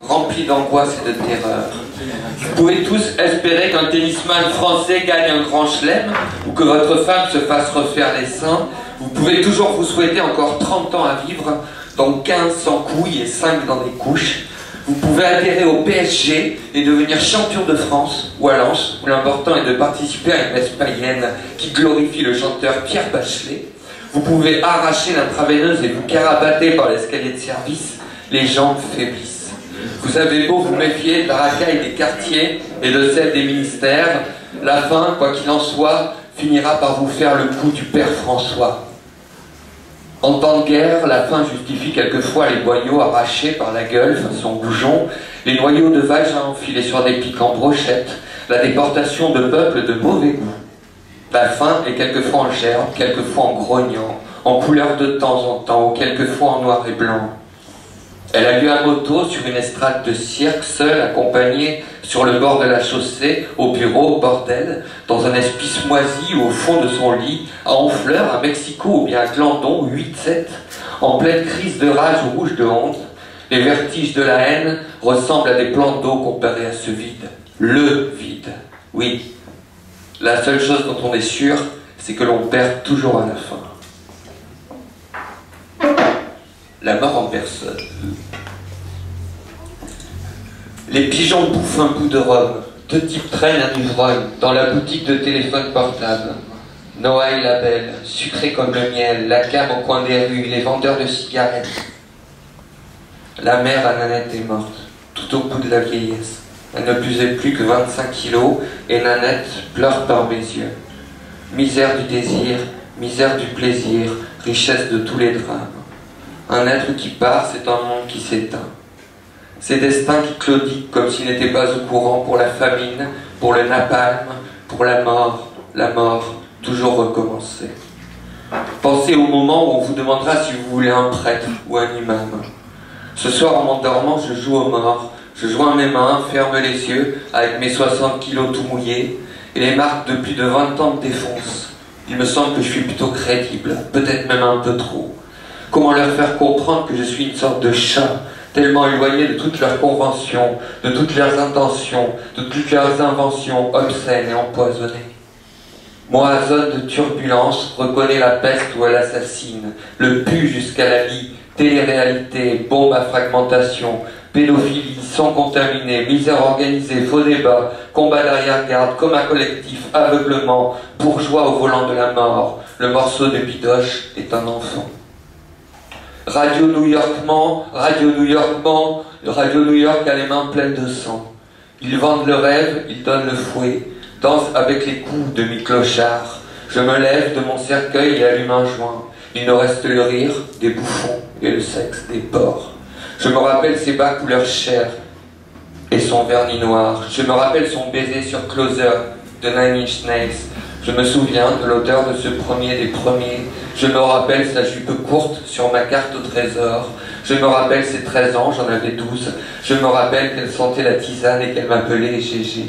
Rempli d'angoisse et de terreur. Vous pouvez tous espérer qu'un tennisman français gagne un grand chelem ou que votre femme se fasse refaire les seins. Vous pouvez toujours vous souhaiter encore 30 ans à vivre, dont 15 sans couilles et 5 dans des couches. Vous pouvez adhérer au PSG et devenir champion de France ou à Lens, où l'important est de participer à une messe païenne qui glorifie le chanteur Pierre Bachelet. Vous pouvez arracher l'intraveineuse et vous carabater par l'escalier de service, les jambes faiblissent. Vous avez beau vous méfier de la racaille des quartiers et de celle des ministères, la fin, quoi qu'il en soit, finira par vous faire le coup du Père François. En temps de guerre, la faim justifie quelquefois les boyaux arrachés par la gueule façon goujon, les noyaux de vagin enfilés sur des pics en brochette, la déportation de peuples de mauvais goût. La faim est quelquefois en gerbe, quelquefois en grognant, en couleur de temps en temps, ou quelquefois en noir et blanc. Elle a lieu à moto sur une estrade de cirque, seule, accompagnée sur le bord de la chaussée, au bureau, au bordel, dans un espice moisi au fond de son lit, à Honfleur, à Mexico ou bien à Glandon, 8-7, en pleine crise de rage ou rouge de honte. Les vertiges de la haine ressemblent à des plans d'eau comparés à ce vide. Le vide. Oui. La seule chose dont on est sûr, c'est que l'on perd toujours à la fin. La mort en personne. Les pigeons bouffent un bout de rhum. Deux types traînent un ivrogne dans la boutique de téléphone portable. Noailles la belle, sucré comme le miel, la cam au coin des rues, les vendeurs de cigarettes. La mère à Nanette est morte, tout au bout de la vieillesse. Elle ne pesait plus que 25 kilos et Nanette pleure par mes yeux. Misère du désir, misère du plaisir, richesse de tous les drames. Un être qui part, c'est un monde qui s'éteint. Ces destins qui claudiquent comme s'ils n'étaient pas au courant pour la famine, pour le napalm, pour la mort, la mort, toujours recommencer. Pensez au moment où on vous demandera si vous voulez un prêtre ou un imam. Ce soir, en m'endormant, je joue aux morts. Je joins mes mains, ferme les yeux, avec mes 60 kilos tout mouillés, et les marques de plus de 20 ans me défoncent. Il me semble que je suis plutôt crédible, peut-être même un peu trop. Comment leur faire comprendre que je suis une sorte de chat, tellement éloigné de toutes leurs conventions, de toutes leurs intentions, de toutes leurs inventions obscènes et empoisonnées? Moi, zone de turbulence, reconnais la peste où elle assassine, le pu jusqu'à la vie, télé-réalité, bombe à fragmentation, pédophilie, sang contaminé, misère organisée, faux débat, combat d'arrière-garde, coma collectif, aveuglement, bourgeois au volant de la mort, le morceau de bidoche est un enfant. Radio New Yorkman, Radio New Yorkman, Radio New York a les mains pleines de sang. Ils vendent le rêve, ils donnent le fouet, dansent avec les coups de mi clochards. Je me lève de mon cercueil et allume un joint. Il nous reste le rire des bouffons et le sexe des porcs. Je me rappelle ses bas couleur chair et son vernis noir. Je me rappelle son baiser sur Closer de Nine Inch Nails. Je me souviens de l'auteur de ce premier des premiers. Je me rappelle sa jupe courte sur ma carte au trésor. Je me rappelle ses 13 ans, j'en avais 12. Je me rappelle qu'elle sentait la tisane et qu'elle m'appelait Gégé.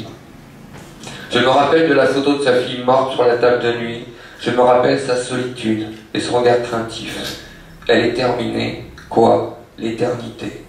Je me rappelle de la photo de sa fille morte sur la table de nuit. Je me rappelle sa solitude et son regard craintif. Elle est terminée. Quoi? L'éternité.